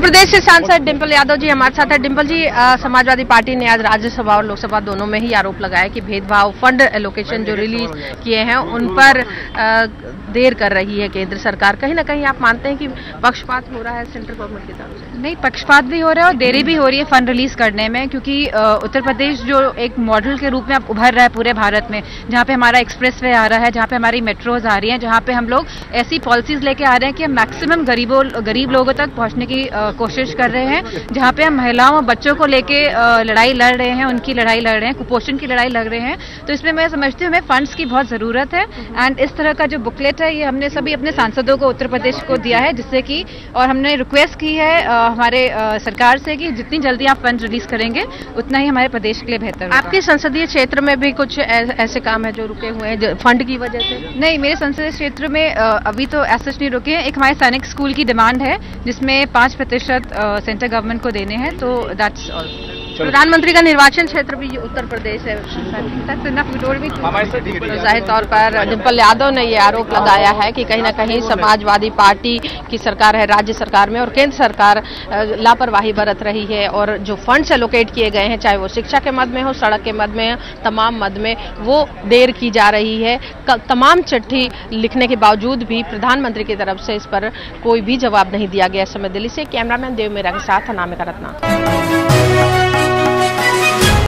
प्रदेश से सांसद डिम्पल यादव जी हमारे साथ है। डिम्पल जी समाजवादी पार्टी ने आज राज्यसभा और लोकसभा दोनों में ही आरोप लगाया कि भेदभाव फंड एलोकेशन जो रिलीज़ किए हैं उन पर देर कर रही है केंद्र सरकार। कहीं ना कहीं आप मानते हैं कि पक्षपात हो रहा है सेंट्रल गवर्नमेंट की तरफ़ से? नहीं पक्षपात भी हो रहा है और देरी भी हो रही है फंड रिलीज़ करने में क्योंकि उत्तर प्रदेश जो एक मॉडल के रूप में अब उभर रहा है पूरे भारत में जहाँ पे हमारा एक्सप्रेस वे आ रहा है जहाँ पे हमारी मेट्रोज आ रही हैं जहाँ पे हम लोग ऐसी पॉलिसीज़ लेके आ रहे हैं कि मैक्सिमम गरीबों गरीब लोगों तक पहुँचने की अ, कोशिश कर रहे हैं जहाँ पे हम महिलाओं और बच्चों को लेके लड़ाई लड़ रहे हैं उनकी लड़ाई लड़ रहे हैं कुपोषण की लड़ाई लड़ रहे हैं। तो इसमें मैं समझती हूँ हमें फंड्स की बहुत ज़रूरत है। एंड इस तरह का जो बुकलेट है ये हमने सभी अपने सांसदों को उत्तर प्रदेश को दिया है जिससे कि और हमने रिक्वेस्ट की है हमारे सरकार से कि जितनी जल्दी आप फंड रिलीज़ करेंगे उतना ही हमारे प्रदेश के लिए बेहतर आपके संसदीय क्षेत्र में भी कुछ ऐसे काम है जो रुके हुए हैं फंड की वजह से? नहीं मेरे संसदीय क्षेत्र में अभी तो ऐसा नहीं रुके हैं। एक हमारे सैनिक स्कूल की डिमांड है जिसमें पाँच प्रतिशत सेंट्रल गवर्नमेंट को देने हैं तो दैट्स ऑल प्रधानमंत्री का निर्वाचन क्षेत्र भी उत्तर प्रदेश है। तो ज़ाहिर तौर पर डिम्पल यादव ने ये आरोप लगाया है कि कहीं ना कहीं समाजवादी पार्टी की सरकार है राज्य सरकार में और केंद्र सरकार लापरवाही बरत रही है और जो फंड्स एलोकेट किए गए हैं चाहे वो शिक्षा के मद में हो सड़क के मद में तमाम मद में वो देर की जा रही है। तमाम चिट्ठी लिखने के बावजूद भी प्रधानमंत्री की तरफ़ से इस पर कोई भी जवाब नहीं दिया गया। इस समय दिल्ली से कैमरामैन देव मेरा के साथ अनामिका रत्ना।